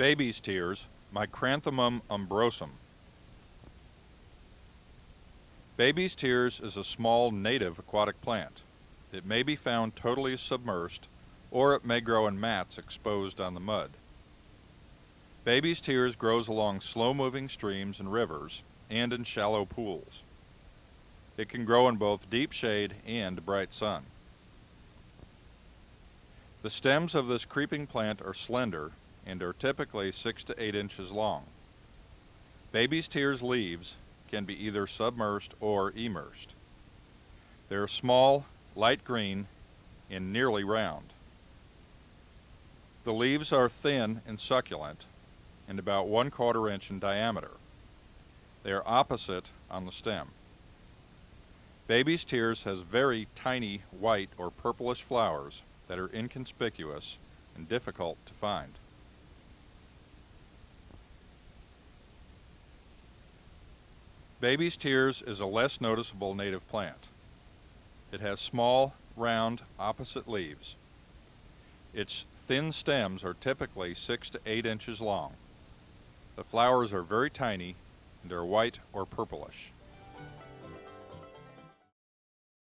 Baby's tears, Micranthemum umbrosum. Baby's tears is a small native aquatic plant. It may be found totally submersed, or it may grow in mats exposed on the mud. Baby's tears grows along slow-moving streams and rivers, and in shallow pools. It can grow in both deep shade and bright sun. The stems of this creeping plant are slender and are typically 6 to 8 inches long. Baby's tears leaves can be either submersed or immersed. They are small, light green, and nearly round. The leaves are thin and succulent and about one quarter inch in diameter. They are opposite on the stem. Baby's tears has very tiny white or purplish flowers that are inconspicuous and difficult to find. Baby's tears is a less noticeable native plant. It has small, round, opposite leaves. Its thin stems are typically 6 to 8 inches long. The flowers are very tiny and are white or purplish.